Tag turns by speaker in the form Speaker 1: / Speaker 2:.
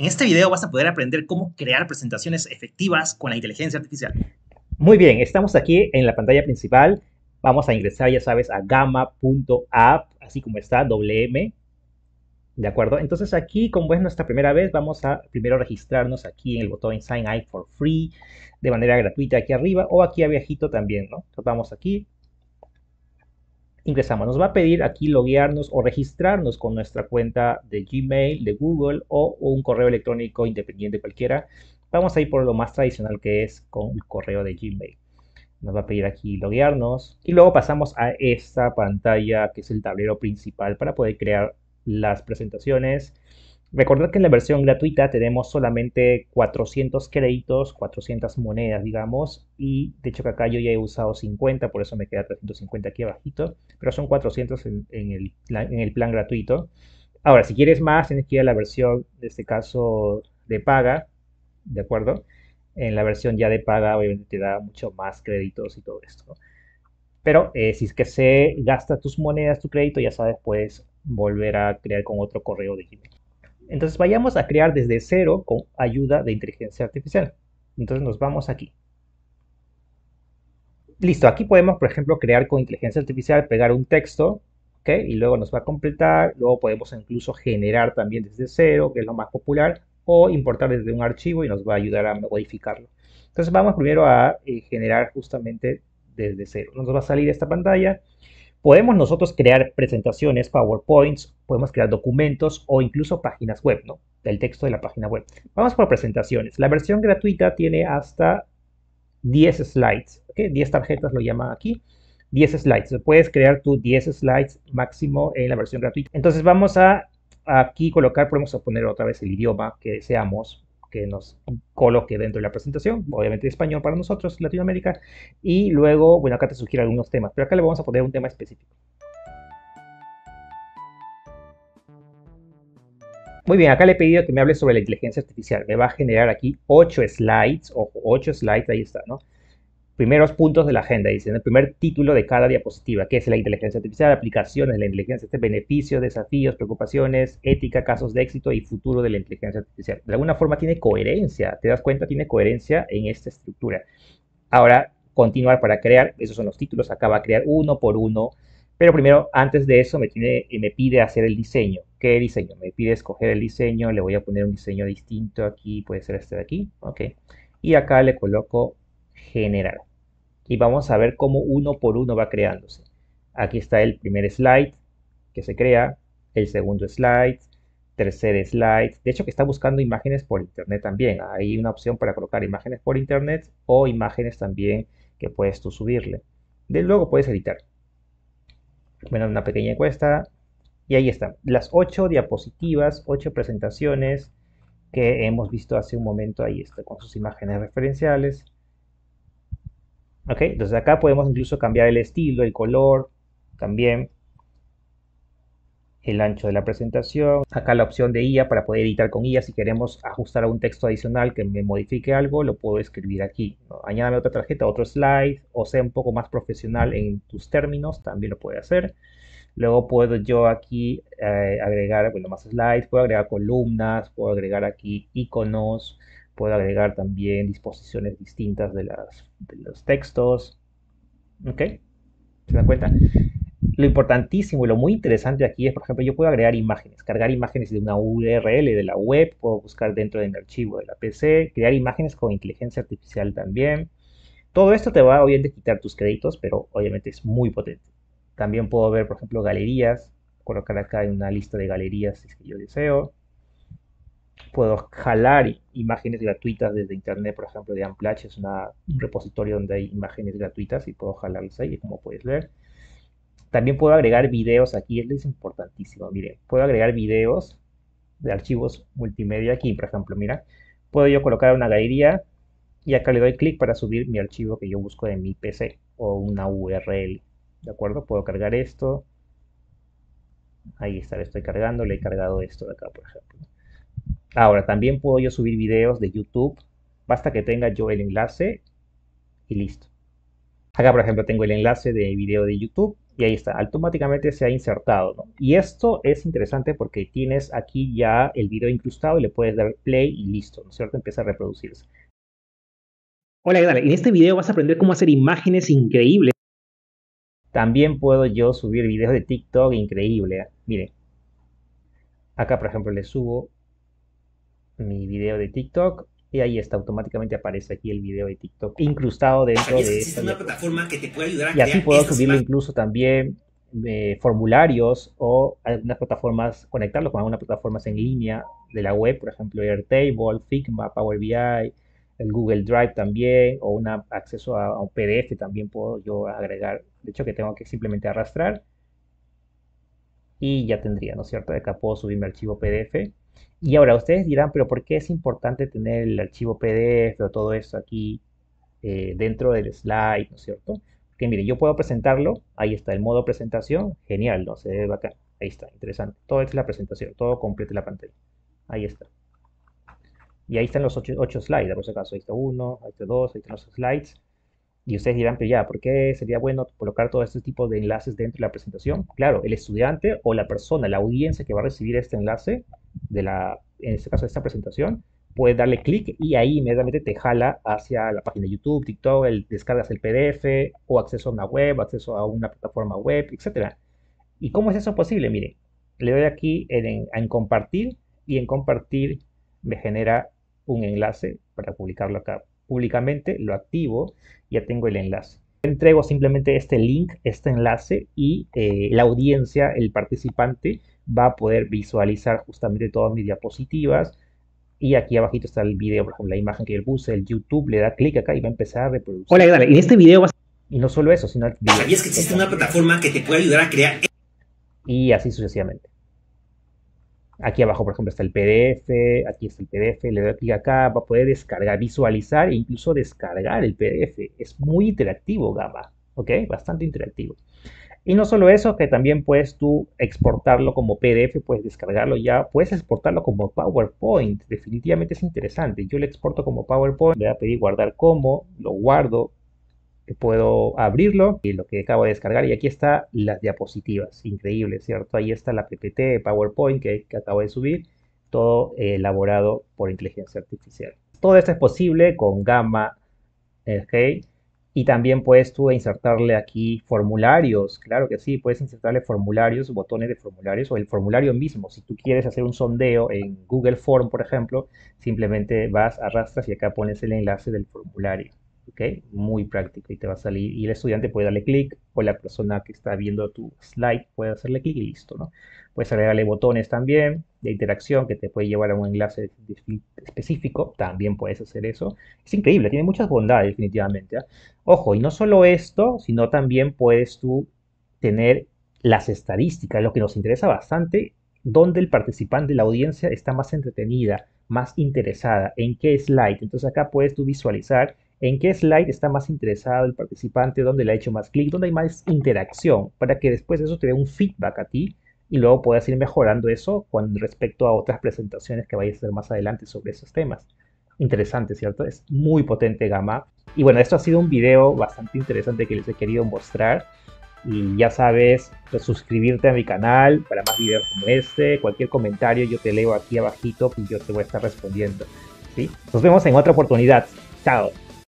Speaker 1: En este video vas a poder aprender cómo crear presentaciones efectivas con la inteligencia artificial.
Speaker 2: Muy bien, estamos aquí en la pantalla principal. Vamos a ingresar, ya sabes, a gamma.app, así como está, WM. ¿De acuerdo? Entonces aquí, como es nuestra primera vez, vamos a primero registrarnos aquí en el botón Sign Up for Free, de manera gratuita aquí arriba, o aquí abajito también, ¿no? Entonces vamos aquí, ingresamos. Nos va a pedir aquí loguearnos o registrarnos con nuestra cuenta de Gmail, de Google o, un correo electrónico independiente cualquiera. Vamos a ir por lo más tradicional que es con el correo de Gmail. Nos va a pedir aquí loguearnos y luego pasamos a esta pantalla que es el tablero principal para poder crear las presentaciones Recordad que en la versión gratuita tenemos solamente 400 créditos, 400 monedas, digamos, y de hecho que acá yo ya he usado 50, por eso me queda 350 aquí abajito, pero son 400 en, el, en plan gratuito. Ahora, si quieres más, tienes que ir a la versión, de este caso, de paga, ¿de acuerdo? En la versión ya de paga, obviamente te da mucho más créditos y todo esto, Pero eh, si es que se gasta tus monedas, tu crédito, ya sabes, puedes volver a crear con otro correo de Gmail. Entonces vayamos a crear desde cero con ayuda de inteligencia artificial. Entonces nos vamos aquí. Listo, aquí podemos, por ejemplo, crear con inteligencia artificial, pegar un texto, ¿ok? Y luego nos va a completar. Luego podemos incluso generar también desde cero, que es lo más popular, o importar desde un archivo y nos va a ayudar a modificarlo. Entonces vamos primero a eh, generar justamente desde cero. Nos va a salir esta pantalla. Podemos nosotros crear presentaciones, PowerPoints, podemos crear documentos o incluso páginas web, ¿no? Del texto de la página web. Vamos por presentaciones. La versión gratuita tiene hasta 10 slides, ¿ok? 10 tarjetas lo llaman aquí. 10 slides. Puedes crear tu 10 slides máximo en la versión gratuita. Entonces vamos a aquí colocar, podemos poner otra vez el idioma que deseamos que nos coloque dentro de la presentación, obviamente español para nosotros, Latinoamérica, y luego, bueno, acá te sugiero algunos temas, pero acá le vamos a poner un tema específico. Muy bien, acá le he pedido que me hable sobre la inteligencia artificial. Me va a generar aquí 8 slides, ojo, 8 slides, ahí está, ¿no? Primeros puntos de la agenda, dicen el primer título de cada diapositiva, que es la inteligencia artificial, aplicaciones de la inteligencia artificial, beneficios, desafíos, preocupaciones, ética, casos de éxito y futuro de la inteligencia artificial. De alguna forma tiene coherencia, te das cuenta, tiene coherencia en esta estructura. Ahora, continuar para crear, esos son los títulos, acá va a crear uno por uno, pero primero, antes de eso, me, tiene, me pide hacer el diseño. ¿Qué diseño? Me pide escoger el diseño, le voy a poner un diseño distinto aquí, puede ser este de aquí, ok. Y acá le coloco generar y vamos a ver cómo uno por uno va creándose. Aquí está el primer slide que se crea, el segundo slide, tercer slide. De hecho, que está buscando imágenes por internet también. Hay una opción para colocar imágenes por internet o imágenes también que puedes tú subirle. De luego puedes editar. Bueno, una pequeña encuesta. Y ahí están. Las ocho diapositivas, ocho presentaciones que hemos visto hace un momento. Ahí está, con sus imágenes referenciales. ¿Ok? Entonces acá podemos incluso cambiar el estilo, el color, también el ancho de la presentación. Acá la opción de IA para poder editar con IA. Si queremos ajustar a un texto adicional que me modifique algo, lo puedo escribir aquí. Añádame otra tarjeta, otro slide, o sea un poco más profesional en tus términos, también lo puede hacer. Luego puedo yo aquí eh, agregar, bueno, más slides, puedo agregar columnas, puedo agregar aquí iconos, Puedo agregar también disposiciones distintas de, los textos. ¿Ok? ¿Se dan cuenta? Lo importantísimo y lo muy interesante aquí es, por ejemplo, yo puedo agregar imágenes, cargar imágenes de una URL de la web, puedo buscar dentro de mi archivo de la PC, crear imágenes con inteligencia artificial también. Todo esto te va obviamente quitar tus créditos, pero obviamente es muy potente. También puedo ver, por ejemplo, galerías, colocar acá en una lista de galerías si yo deseo puedo jalar imágenes gratuitas desde internet, por ejemplo, de Amplach, es una, un repositorio donde hay imágenes gratuitas y puedo jalarlas ahí, como puedes ver. También puedo agregar videos aquí, esto es importantísimo, miren, puedo agregar videos de archivos multimedia aquí, por ejemplo, mira, puedo yo colocar una galería y acá le doy clic para subir mi archivo que yo busco en mi PC o una URL, ¿de acuerdo? Puedo cargar esto, ahí está, le estoy cargando, le he cargado esto de acá, por ejemplo. Ahora, también puedo yo subir videos de YouTube. Basta que tenga yo el enlace y listo. Acá, por ejemplo, tengo el enlace de video de YouTube. Y ahí está, automáticamente se ha insertado. ¿no? Y esto es interesante porque tienes aquí ya el video incrustado y le puedes dar play y listo, ¿no es cierto? Empieza a reproducirse.
Speaker 1: Hola, ¿qué En este video vas a aprender cómo hacer imágenes increíbles.
Speaker 2: También puedo yo subir videos de TikTok increíble. ¿eh? Miren, acá por ejemplo le subo mi video de TikTok y ahí está, automáticamente aparece aquí el video de TikTok incrustado dentro de esta
Speaker 1: una plataforma que te puede ayudar
Speaker 2: a Y así puedo subirlo incluso también eh, formularios o algunas plataformas, conectarlo con algunas plataformas en línea de la web, por ejemplo Airtable, Figma, Power BI, el Google Drive también, o un acceso a, un PDF también puedo yo agregar. De hecho que tengo que simplemente arrastrar y ya tendría, ¿no es cierto? De acá puedo subir mi archivo PDF y ahora ustedes dirán, pero ¿por qué es importante tener el archivo PDF o todo esto aquí eh, dentro del slide, ¿no es cierto? Que mire, yo puedo presentarlo, ahí está el modo presentación, genial, ¿no? Se ve bacán, ahí está, interesante. Todo es la presentación, todo completo la pantalla. Ahí está. Y ahí están los ocho, slides, por si acaso, ahí está uno, ahí está dos, ahí están los slides. Y ustedes dirán, pero ya, ¿por qué sería bueno colocar todo este tipo de enlaces dentro de la presentación? Claro, el estudiante o la persona, la audiencia que va a recibir este enlace, de la, en este caso de esta presentación, puede darle clic y ahí inmediatamente te jala hacia la página de YouTube, TikTok, el, descargas el PDF o acceso a una web, acceso a una plataforma web, etc. ¿Y cómo es eso posible? Miren, le doy aquí en, en compartir y en compartir me genera un enlace para publicarlo acá públicamente, lo activo, ya tengo el enlace. Entrego simplemente este link, este enlace y eh, la audiencia, el participante, va a poder visualizar justamente todas mis diapositivas. Y aquí abajito está el video, por ejemplo, la imagen que yo puse, el YouTube, le da clic acá y va a empezar a reproducir.
Speaker 1: Hola, dale, en este video vas...
Speaker 2: Y no solo eso, sino... El video.
Speaker 1: ¿Sabías que existe una plataforma que te puede ayudar a crear...
Speaker 2: Y así sucesivamente. Aquí abajo, por ejemplo, está el PDF, aquí está el PDF, le doy clic acá, va a poder descargar, visualizar e incluso descargar el PDF. Es muy interactivo Gamma, ¿ok? Bastante interactivo. Y no solo eso, que también puedes tú exportarlo como PDF, puedes descargarlo ya, puedes exportarlo como PowerPoint. Definitivamente es interesante. Yo lo exporto como PowerPoint, le voy a pedir guardar como, lo guardo, puedo abrirlo y lo que acabo de descargar y aquí está las diapositivas, increíble, ¿cierto? Ahí está la PPT, PowerPoint que, acabo de subir, todo eh, elaborado por inteligencia artificial. Todo esto es posible con Gamma, ¿ok? Y también puedes tú insertarle aquí formularios, claro que sí, puedes insertarle formularios, botones de formularios o el formulario mismo. Si tú quieres hacer un sondeo en Google Form, por ejemplo, simplemente vas, arrastras y acá pones el enlace del formulario. Muy práctico y te va a salir. Y el estudiante puede darle clic o la persona que está viendo tu slide puede hacerle clic y listo, ¿no? Puedes agregarle botones también de interacción que te puede llevar a un enlace específico. También puedes hacer eso. Es increíble, tiene muchas bondades definitivamente. ¿ah? Ojo, y no solo esto, sino también puedes tú tener las estadísticas, lo que nos interesa bastante, donde el participante, la audiencia está más entretenida, más interesada, en qué slide. Entonces acá puedes tú visualizar en qué slide está más interesado el participante, dónde le ha hecho más clic, dónde hay más interacción, para que después de eso te dé un feedback a ti y luego puedas ir mejorando eso con respecto a otras presentaciones que vayas a hacer más adelante sobre esos temas. Interesante, ¿cierto? Es muy potente Gamma. Y bueno, esto ha sido un video bastante interesante que les he querido mostrar. Y ya sabes, pues, suscribirte a mi canal para más videos como este. Cualquier comentario yo te leo aquí abajito y yo te voy a estar respondiendo. ¿sí? Nos vemos en otra oportunidad. Chao.